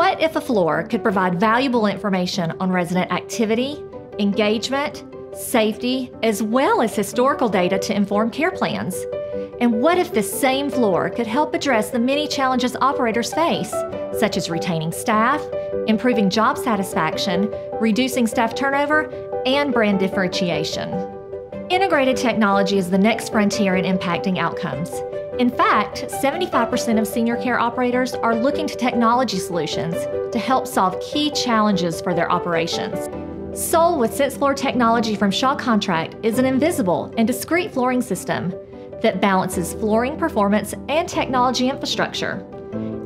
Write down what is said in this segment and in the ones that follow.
What if a floor could provide valuable information on resident activity, engagement, safety, as well as historical data to inform care plans? And what if this same floor could help address the many challenges operators face, such as retaining staff, improving job satisfaction, reducing staff turnover, and brand differentiation? Integrated technology is the next frontier in impacting outcomes. In fact, 75% of senior care operators are looking to technology solutions to help solve key challenges for their operations. Sole with SensFloor technology from Shaw Contract is an invisible and discrete flooring system that balances flooring performance and technology infrastructure.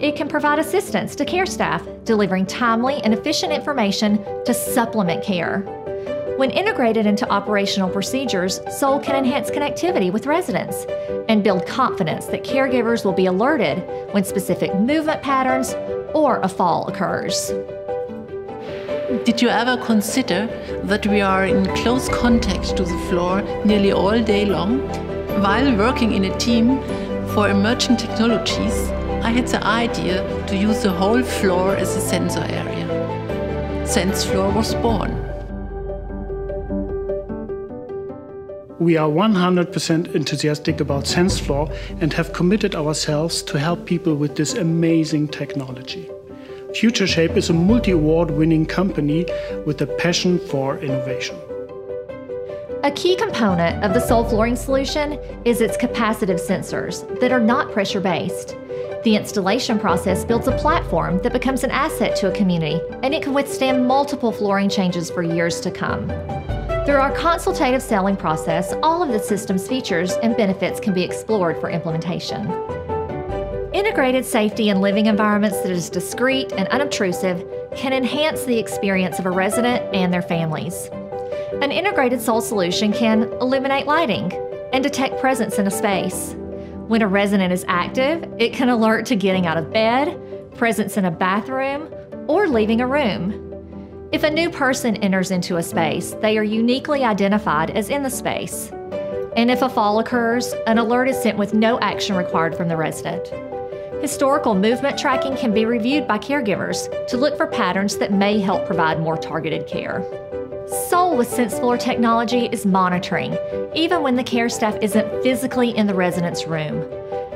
It can provide assistance to care staff, delivering timely and efficient information to supplement care. When integrated into operational procedures, Sole can enhance connectivity with residents and build confidence that caregivers will be alerted when specific movement patterns or a fall occurs. Did you ever consider that we are in close contact to the floor nearly all day long? While working in a team for emerging technologies, I had the idea to use the whole floor as a sensor area. SensFloor was born. We are 100% enthusiastic about SensFloor and have committed ourselves to help people with this amazing technology. FutureShape is a multi-award winning company with a passion for innovation. A key component of the Sole flooring solution is its capacitive sensors that are not pressure based. The installation process builds a platform that becomes an asset to a community and it can withstand multiple flooring changes for years to come. Through our consultative selling process, all of the system's features and benefits can be explored for implementation. Integrated safety in living environments that is discreet and unobtrusive can enhance the experience of a resident and their families. An integrated Sole solution can eliminate lighting and detect presence in a space. When a resident is active, it can alert to getting out of bed, presence in a bathroom, or leaving a room. If a new person enters into a space, they are uniquely identified as in the space. And if a fall occurs, an alert is sent with no action required from the resident. Historical movement tracking can be reviewed by caregivers to look for patterns that may help provide more targeted care. Sole with SensFloor technology is monitoring, even when the care staff isn't physically in the resident's room.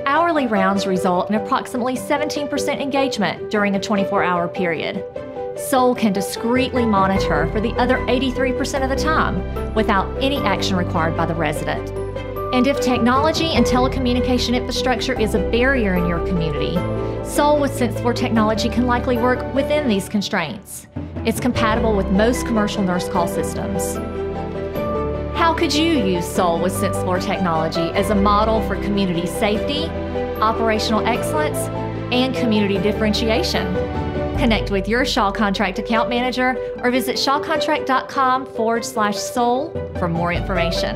Hourly rounds result in approximately 17% engagement during a 24 hour period. Sole can discreetly monitor for the other 83% of the time without any action required by the resident. And if technology and telecommunication infrastructure is a barrier in your community, Sole with SensFloor technology can likely work within these constraints. It's compatible with most commercial nurse call systems. How could you use Sole with SensFloor technology as a model for community safety, operational excellence, and community differentiation? Connect with your Shaw Contract account manager or visit shawcontract.com forward slash sole for more information.